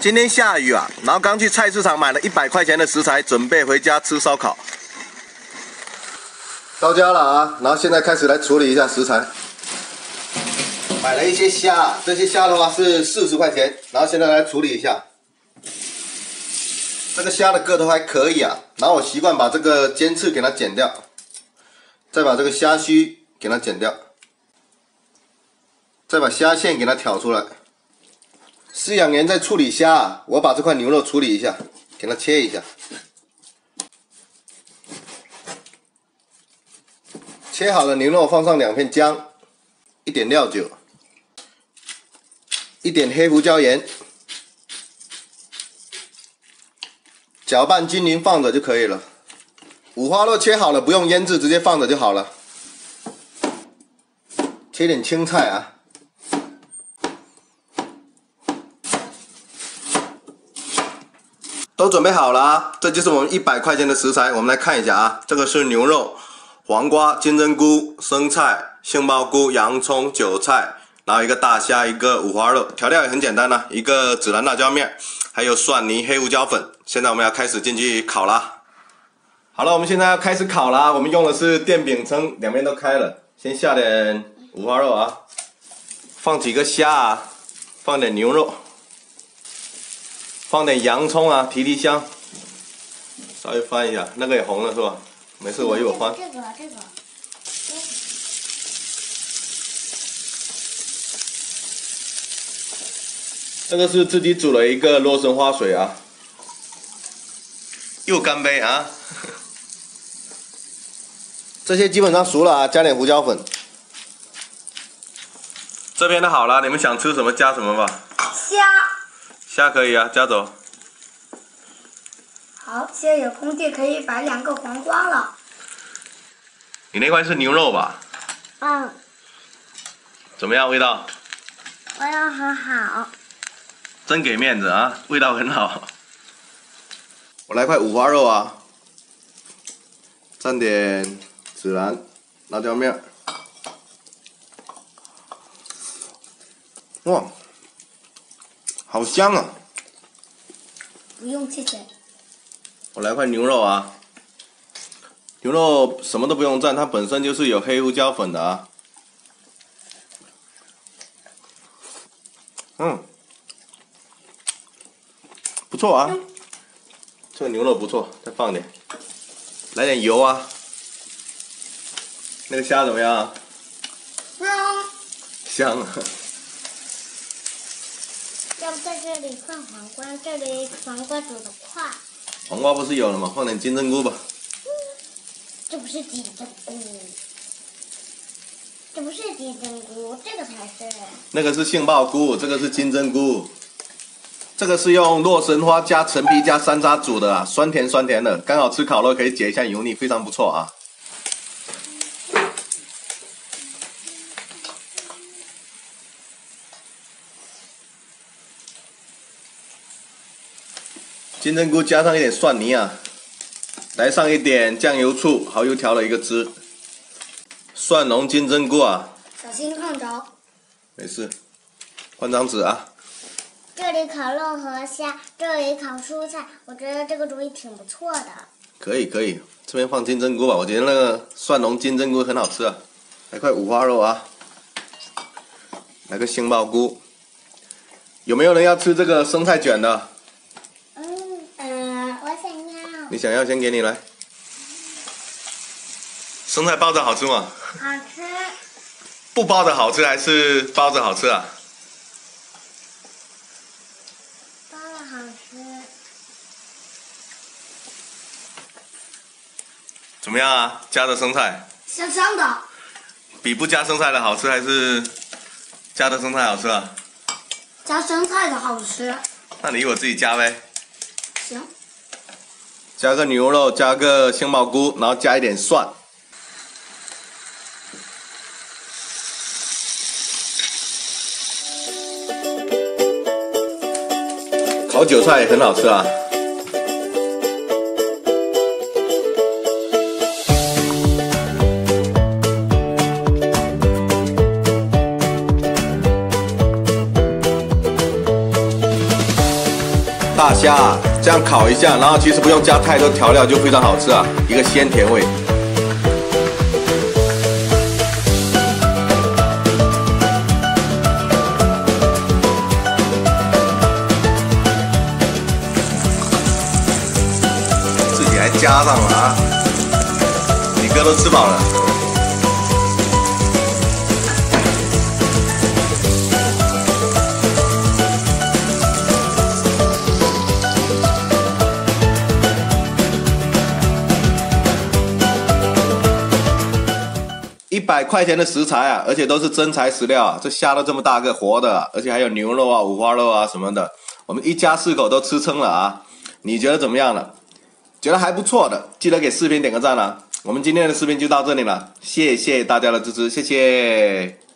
今天下雨啊，然后刚去菜市场买了一百块钱的食材，准备回家吃烧烤。到家了啊，然后现在开始来处理一下食材。买了一些虾，这些虾的话是四十块钱，然后现在来处理一下。这个虾的个头还可以啊，然后我习惯把这个尖刺给它剪掉，再把这个虾须给它剪掉，再把虾线给它挑出来。饲养员在处理虾，我把这块牛肉处理一下，给它切一下。切好了牛肉，放上两片姜，一点料酒，一点黑胡椒盐，搅拌均匀，放着就可以了。五花肉切好了，不用腌制，直接放着就好了。切点青菜啊。都准备好了啊！这就是我们一百块钱的食材，我们来看一下啊。这个是牛肉、黄瓜、金针菇、生菜、杏鲍菇、洋葱、韭菜，然后一个大虾，一个五花肉。调料也很简单呢，一个孜然辣椒面，还有蒜泥、黑胡椒粉。现在我们要开始进去烤啦。好了，我们现在要开始烤啦。我们用的是电饼铛，两边都开了。先下点五花肉啊，放几个虾啊，放点牛肉。放点洋葱啊，提提香。稍微翻一下，那个也红了是吧？没事，我一会儿翻。这个这个。这个是自己煮了一个洛神花水啊。又干杯啊！这些基本上熟了啊，加点胡椒粉。这边的好了，你们想吃什么加什么吧。虾。虾可以啊，加走。好，现在有空地可以摆两个黄瓜了。你那块是牛肉吧？嗯。怎么样味道？味道很好。真给面子啊，味道很好。我来块五花肉啊，蘸点孜然、辣椒面。哇！好香啊！不用谢谢。我来块牛肉啊，牛肉什么都不用蘸，它本身就是有黑胡椒粉的啊。嗯，不错啊，这个牛肉不错，再放点，来点油啊。那个虾怎么样？香。香。要不在这里放黄瓜，这里黄瓜煮的快。黄瓜不是有了吗？放点金针菇吧。这不是金针菇，这不是金针菇，这个才是。那个是杏鲍菇，这个是金针菇。这个是用洛神花加陈皮加山楂煮的，酸甜酸甜的，刚好吃烤肉可以解一下油腻，非常不错啊。金针菇加上一点蒜泥啊，来上一点酱油醋，蚝油调了一个汁，蒜蓉金针菇啊，小心烫着。没事，换张纸啊。这里烤肉和虾，这里烤蔬菜，我觉得这个主意挺不错的。可以可以，这边放金针菇吧，我觉得那个蒜蓉金针菇很好吃啊。来块五花肉啊，来个杏鲍菇，有没有人要吃这个生菜卷的？你想要先给你来，生菜包着好吃吗？好吃。不包着好吃还是包着好吃啊？包着好吃。怎么样啊？加的生菜。香香的。比不加生菜的好吃还是加的生菜好吃啊？加生菜的好吃。那你一会儿自己加呗。行。加个牛肉，加个杏鲍菇，然后加一点蒜。烤韭菜也很好吃啊。大虾，这样烤一下，然后其实不用加太多调料就非常好吃啊，一个鲜甜味。自己还加上了啊，你哥都吃饱了。一百块钱的食材啊，而且都是真材实料啊！这虾都这么大个，活的，而且还有牛肉啊、五花肉啊什么的。我们一家四口都吃撑了啊！你觉得怎么样了？觉得还不错的，记得给视频点个赞啊！我们今天的视频就到这里了，谢谢大家的支持，谢谢。